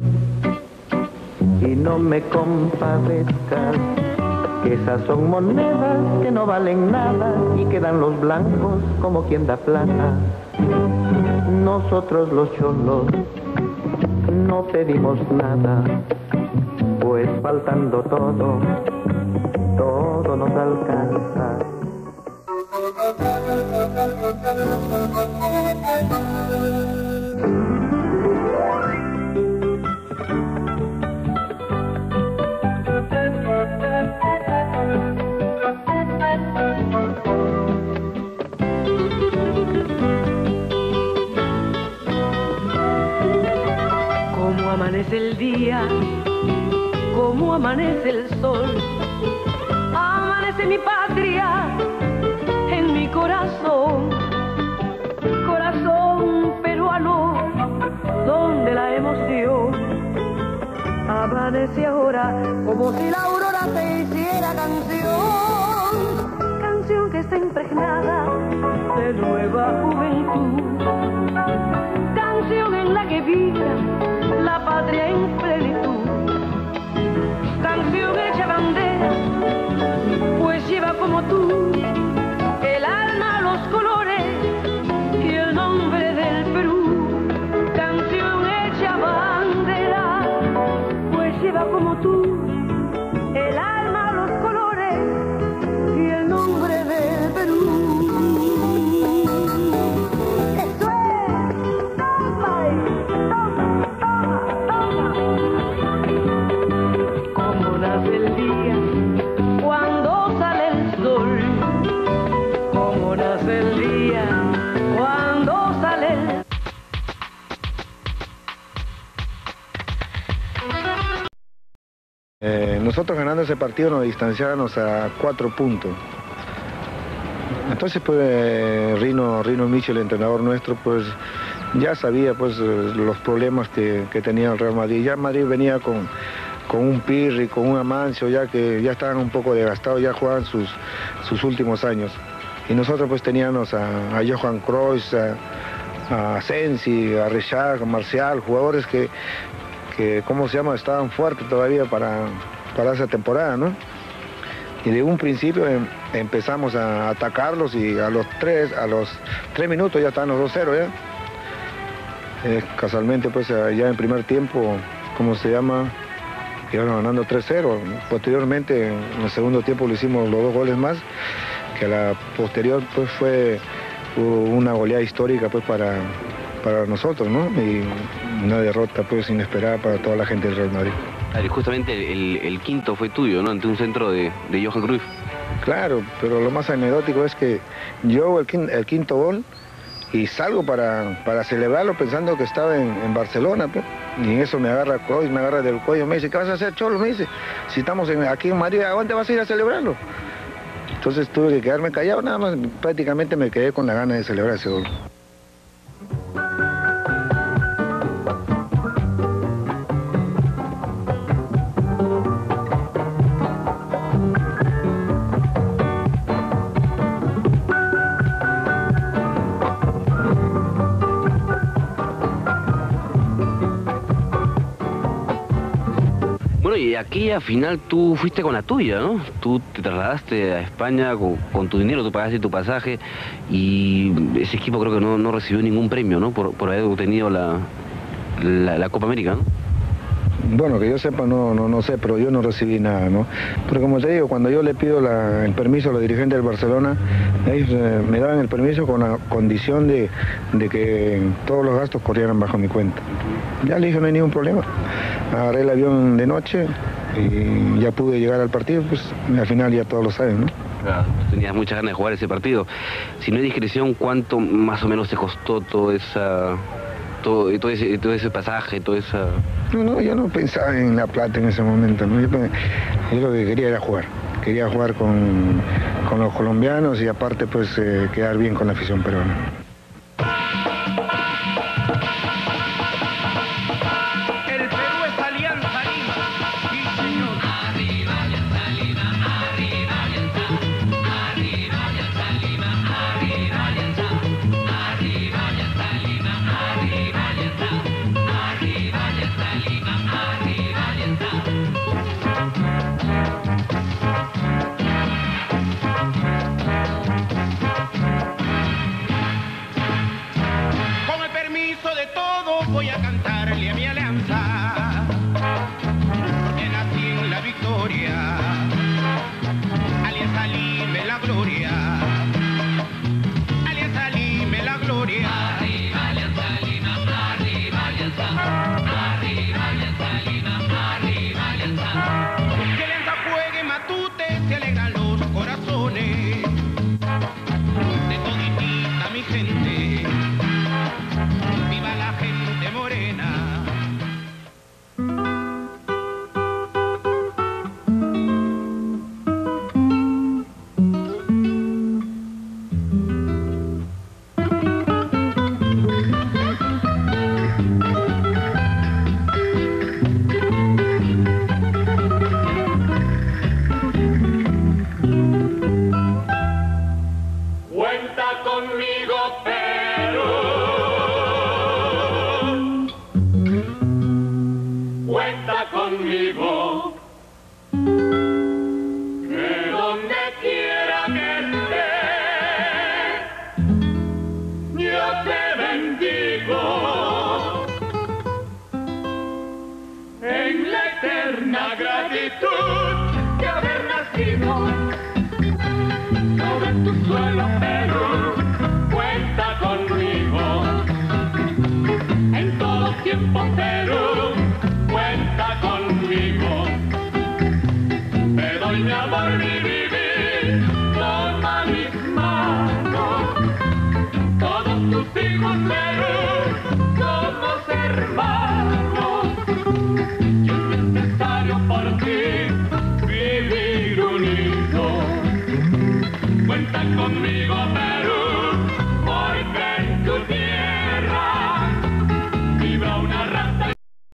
Y no me compadezcas, que esas son monedas que no valen nada y quedan los blancos como quien da plata. Nosotros los cholos no pedimos nada, pues faltando todo, todo nos alcanza. Amanece el día, cómo amanece el sol, amanece mi patria en mi corazón, corazón peruano, donde la emoción amanece ahora como si la aurora se hiciera canción, canción que está impregnada de nueva juventud, canción en la que vibra la patria en plenitud, canción hecha bandera, pues lleva como tú Cómo nace el día cuando sale el sol. Cómo nace el día cuando sale el Eh, nosotros ganando ese partido nos distanciábamos a cuatro puntos. Entonces, pues, eh, Rino, Rino Michel, el entrenador nuestro, pues, ya sabía, pues, los problemas que, que tenía el Real Madrid. Ya Madrid venía con, con un Pirri, con un Amancio, ya que ya estaban un poco desgastados, ya jugaban sus, sus últimos años. Y nosotros, pues, teníamos a, a Johan Cruyff, a, a Sensi, a Richard, Marcial, jugadores que, que, ¿cómo se llama?, estaban fuertes todavía para, para esa temporada, ¿no? Y de un principio em- empezamos a atacarlos y a los tres, a los tres minutos ya estaban los 2-0 ya. Eh, casualmente, pues ya en primer tiempo, ¿cómo se llama? Iban ganando 3-0. Posteriormente, en el segundo tiempo, le hicimos los dos goles más, que a la posterior, pues fue una goleada histórica, pues para, para nosotros, ¿no? Y una derrota, pues inesperada para toda la gente del Real Madrid. Ari, justamente el, el quinto fue tuyo, ¿no? Ante un centro de, de Johan Cruyff. Claro, pero lo más anecdótico es que yo el, quin- el quinto gol y salgo para, para celebrarlo pensando que estaba en, en Barcelona. pues. Y en eso me agarra Cruyff, me agarra del cuello, me dice, ¿qué vas a hacer, Cholo? Me dice, si estamos aquí en Madrid, ¿a dónde vas a ir a celebrarlo? Entonces tuve que quedarme callado, nada más, prácticamente me quedé con la gana de celebrar ese gol. Y aquella final tú fuiste con la tuya, ¿no? Tú te trasladaste a España con, tu dinero, tú pagaste tu pasaje y ese equipo creo que no, no recibió ningún premio, ¿no? Por, por haber obtenido la, la, la Copa América, ¿no? Bueno, que yo sepa, no, no, no sé, pero yo no recibí nada, ¿no? Pero como te digo, cuando yo le pido el permiso a los dirigentes del Barcelona, ellos eh, me daban el permiso con la condición de, de que todos los gastos corrieran bajo mi cuenta. Ya le dije, no hay ningún problema. Agarré el avión de noche y ya pude llegar al partido, pues al final ya todos lo saben, ¿no? Claro. Tenías muchas ganas de jugar ese partido. Si no hay discreción, ¿cuánto más o menos te costó todo esa todo, todo ese, todo ese pasaje, toda esa... No, no, yo no pensaba en la plata en ese momento, ¿no? Yo lo que quería era jugar. Quería jugar con, con los colombianos y aparte pues eh, quedar bien con la afición peruana. Darle a mi alianza. Que nací en la victoria. Alianza Lime la gloria. Alianza Lime la gloria. Arriba Alianza Lima, arriba Alianza. Arriba Alianza Lima, arriba Alianza. Que Alianza juegue Matute, se alegran los corazones de toditita mi gente. Conmigo, Perú. Cuenta conmigo. Que donde quiera Come on.